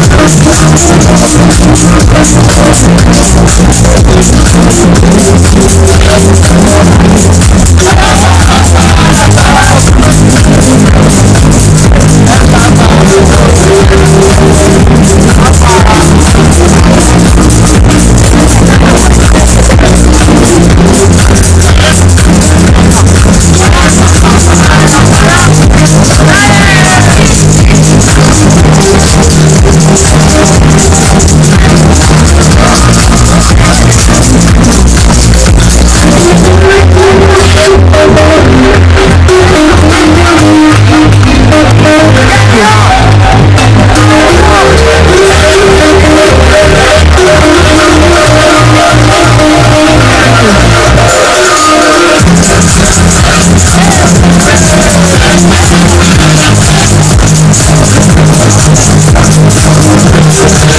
Let's go.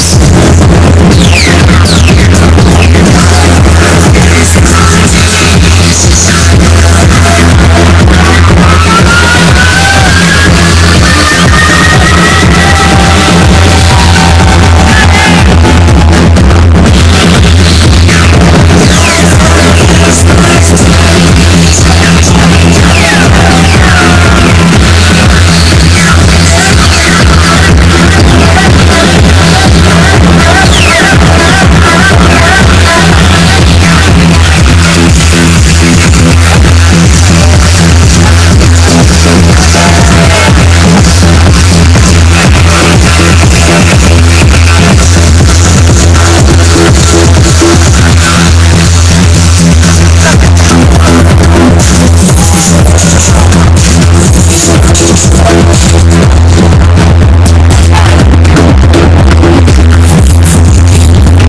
Yes.